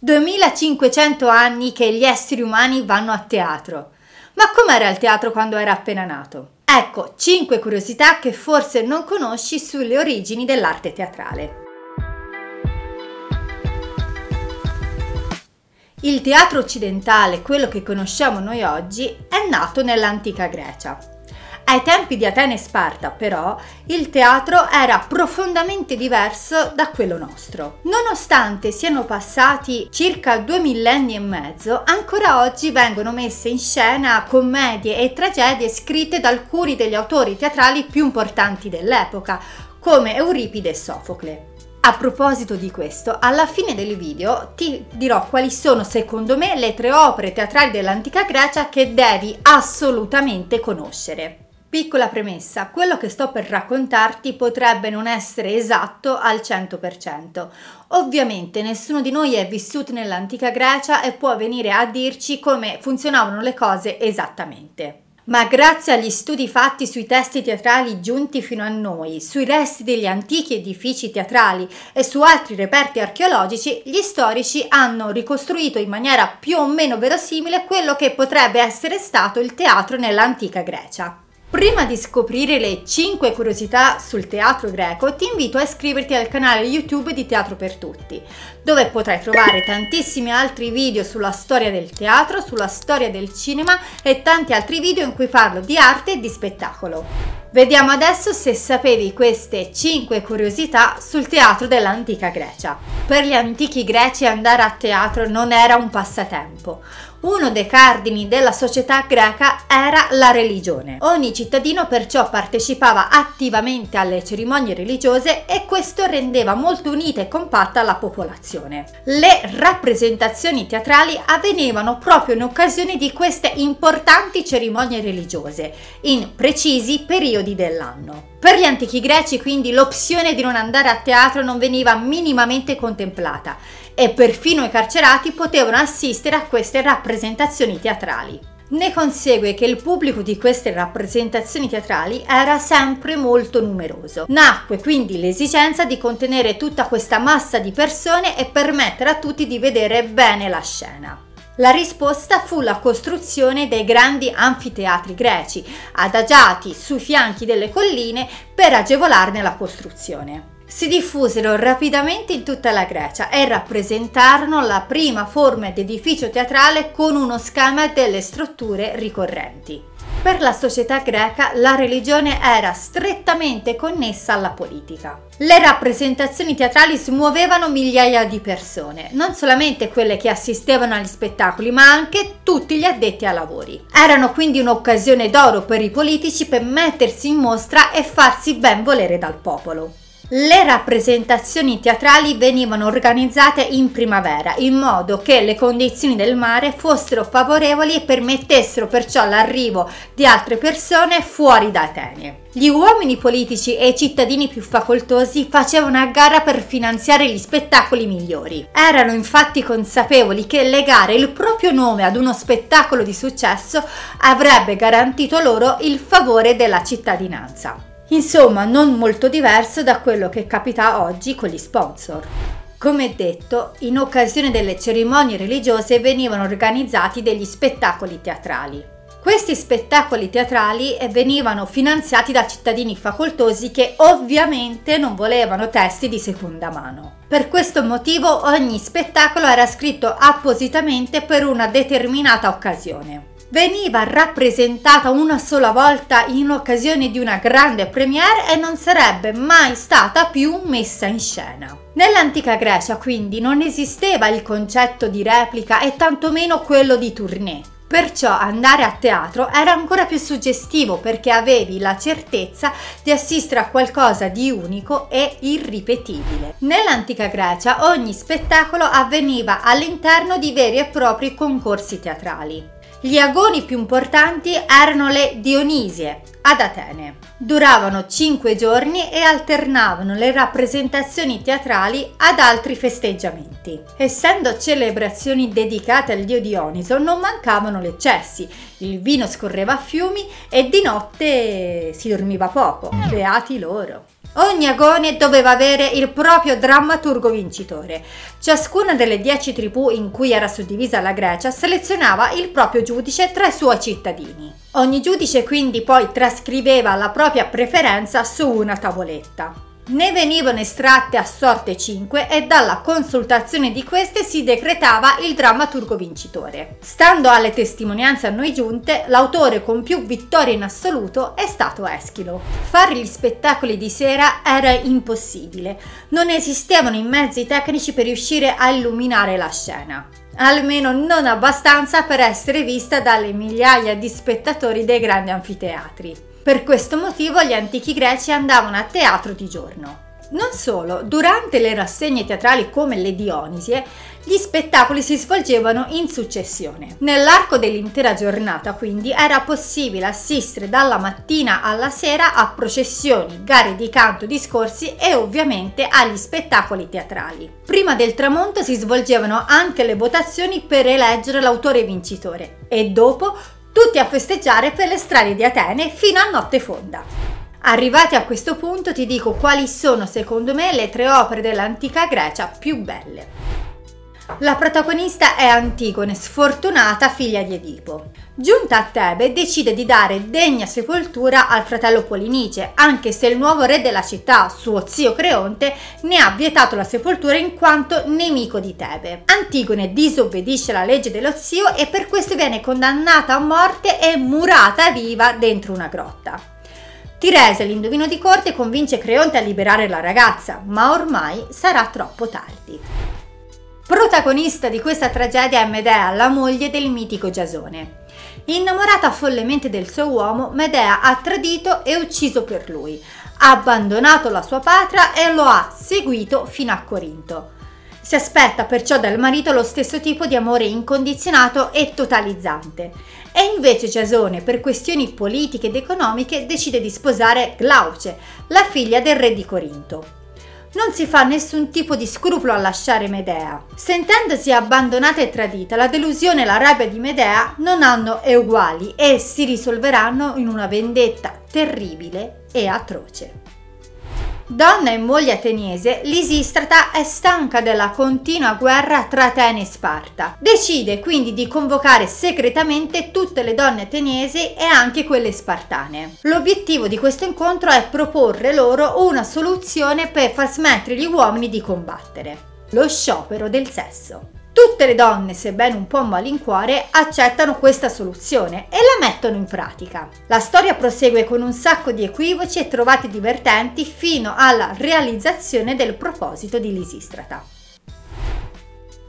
2500 anni che gli esseri umani vanno a teatro. Ma com'era il teatro quando era appena nato? Ecco 5 curiosità che forse non conosci sulle origini dell'arte teatrale. Il teatro occidentale, quello che conosciamo noi oggi, è nato nell'antica Grecia. Ai tempi di Atene e Sparta, però, il teatro era profondamente diverso da quello nostro. Nonostante siano passati circa due millenni e mezzo, ancora oggi vengono messe in scena commedie e tragedie scritte da alcuni degli autori teatrali più importanti dell'epoca, come Euripide e Sofocle. A proposito di questo, alla fine del video ti dirò quali sono secondo me le tre opere teatrali dell'antica Grecia che devi assolutamente conoscere. Piccola premessa, quello che sto per raccontarti potrebbe non essere esatto al 100%. Ovviamente nessuno di noi è vissuto nell'antica Grecia e può venire a dirci come funzionavano le cose esattamente ma grazie agli studi fatti sui testi teatrali giunti fino a noi, sui resti degli antichi edifici teatrali e su altri reperti archeologici, gli storici hanno ricostruito in maniera più o meno verosimile quello che potrebbe essere stato il teatro nell'antica Grecia. Prima di scoprire le 5 curiosità sul teatro greco, ti invito a iscriverti al canale YouTube di Teatro per Tutti, dove potrai trovare tantissimi altri video sulla storia del teatro, sulla storia del cinema e tanti altri video in cui parlo di arte e di spettacolo. Vediamo adesso se sapevi queste 5 curiosità sul teatro dell'antica Grecia. Per gli antichi greci andare a teatro non era un passatempo, uno dei cardini della società greca era la religione. Ogni cittadino perciò partecipava attivamente alle cerimonie religiose e questo rendeva molto unita e compatta la popolazione. Le rappresentazioni teatrali avvenivano proprio in occasione di queste importanti cerimonie religiose, in precisi periodi dell'anno. Per gli antichi greci quindi l'opzione di non andare a teatro non veniva minimamente contemplata e perfino i carcerati potevano assistere a queste rappresentazioni teatrali. Ne consegue che il pubblico di queste rappresentazioni teatrali era sempre molto numeroso. Nacque quindi l'esigenza di contenere tutta questa massa di persone e permettere a tutti di vedere bene la scena. La risposta fu la costruzione dei grandi anfiteatri greci, adagiati sui fianchi delle colline per agevolarne la costruzione si diffusero rapidamente in tutta la Grecia e rappresentarono la prima forma di edificio teatrale con uno schema delle strutture ricorrenti. Per la società greca la religione era strettamente connessa alla politica. Le rappresentazioni teatrali smuovevano migliaia di persone, non solamente quelle che assistevano agli spettacoli, ma anche tutti gli addetti ai lavori. Erano quindi un'occasione d'oro per i politici per mettersi in mostra e farsi ben volere dal popolo. Le rappresentazioni teatrali venivano organizzate in primavera in modo che le condizioni del mare fossero favorevoli e permettessero perciò l'arrivo di altre persone fuori da Atene. Gli uomini politici e i cittadini più facoltosi facevano a gara per finanziare gli spettacoli migliori. Erano infatti consapevoli che legare il proprio nome ad uno spettacolo di successo avrebbe garantito loro il favore della cittadinanza. Insomma, non molto diverso da quello che capita oggi con gli sponsor. Come detto, in occasione delle cerimonie religiose venivano organizzati degli spettacoli teatrali. Questi spettacoli teatrali venivano finanziati da cittadini facoltosi che ovviamente non volevano testi di seconda mano. Per questo motivo ogni spettacolo era scritto appositamente per una determinata occasione veniva rappresentata una sola volta in occasione di una grande premiere e non sarebbe mai stata più messa in scena. Nell'antica Grecia quindi non esisteva il concetto di replica e tantomeno quello di tournée. Perciò andare a teatro era ancora più suggestivo perché avevi la certezza di assistere a qualcosa di unico e irripetibile. Nell'antica Grecia ogni spettacolo avveniva all'interno di veri e propri concorsi teatrali. Gli agoni più importanti erano le Dionisie ad Atene. Duravano cinque giorni e alternavano le rappresentazioni teatrali ad altri festeggiamenti. Essendo celebrazioni dedicate al dio Dioniso non mancavano gli eccessi, il vino scorreva a fiumi e di notte si dormiva poco. Beati loro. Ogni agone doveva avere il proprio drammaturgo vincitore. Ciascuna delle dieci tribù in cui era suddivisa la Grecia selezionava il proprio giudice tra i suoi cittadini. Ogni giudice quindi poi trascriveva la propria preferenza su una tavoletta. Ne venivano estratte a sorte 5 e dalla consultazione di queste si decretava il drammaturgo vincitore. Stando alle testimonianze a noi giunte, l'autore con più vittorie in assoluto è stato Eschilo. Fare gli spettacoli di sera era impossibile, non esistevano i mezzi tecnici per riuscire a illuminare la scena almeno non abbastanza per essere vista dalle migliaia di spettatori dei grandi anfiteatri. Per questo motivo gli antichi greci andavano a teatro di giorno. Non solo, durante le rassegne teatrali come le Dionisie, gli spettacoli si svolgevano in successione. Nell'arco dell'intera giornata, quindi, era possibile assistere dalla mattina alla sera a processioni, gare di canto, discorsi e ovviamente agli spettacoli teatrali. Prima del tramonto si svolgevano anche le votazioni per eleggere l'autore vincitore e dopo tutti a festeggiare per le strade di Atene fino a notte fonda. Arrivati a questo punto ti dico quali sono secondo me le tre opere dell'antica Grecia più belle. La protagonista è Antigone, sfortunata figlia di Edipo. Giunta a Tebe, decide di dare degna sepoltura al fratello Polinice, anche se il nuovo re della città, suo zio Creonte, ne ha vietato la sepoltura in quanto nemico di Tebe. Antigone disobbedisce alla legge dello zio e per questo viene condannata a morte e murata viva dentro una grotta. Tirese, l'indovino di corte, convince Creonte a liberare la ragazza, ma ormai sarà troppo tardi. Protagonista di questa tragedia è Medea, la moglie del mitico Giasone. Innamorata follemente del suo uomo, Medea ha tradito e ucciso per lui, ha abbandonato la sua patria e lo ha seguito fino a Corinto. Si aspetta perciò dal marito lo stesso tipo di amore incondizionato e totalizzante. E invece Giasone, per questioni politiche ed economiche, decide di sposare Glauce, la figlia del re di Corinto non si fa nessun tipo di scrupolo a lasciare Medea. Sentendosi abbandonata e tradita, la delusione e la rabbia di Medea non hanno uguali e si risolveranno in una vendetta terribile e atroce. Donna e moglie ateniese, Lisistrata è stanca della continua guerra tra Atene e Sparta. Decide quindi di convocare segretamente tutte le donne ateniesi e anche quelle spartane. L'obiettivo di questo incontro è proporre loro una soluzione per far smettere gli uomini di combattere. Lo sciopero del sesso. Tutte le donne, sebbene un po' malincuore, accettano questa soluzione e la mettono in pratica. La storia prosegue con un sacco di equivoci e trovate divertenti fino alla realizzazione del proposito di Lisistrata.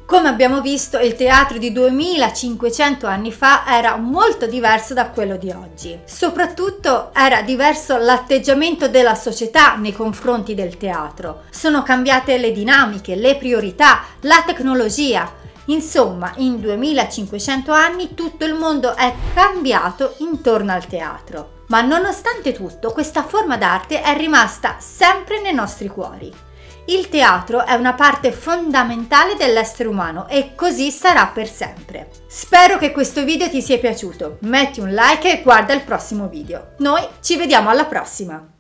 Come abbiamo visto, il teatro di 2500 anni fa era molto diverso da quello di oggi. Soprattutto era diverso l'atteggiamento della società nei confronti del teatro. Sono cambiate le dinamiche, le priorità, la tecnologia. Insomma, in 2500 anni tutto il mondo è cambiato intorno al teatro. Ma nonostante tutto, questa forma d'arte è rimasta sempre nei nostri cuori. Il teatro è una parte fondamentale dell'essere umano e così sarà per sempre. Spero che questo video ti sia piaciuto, metti un like e guarda il prossimo video. Noi ci vediamo alla prossima!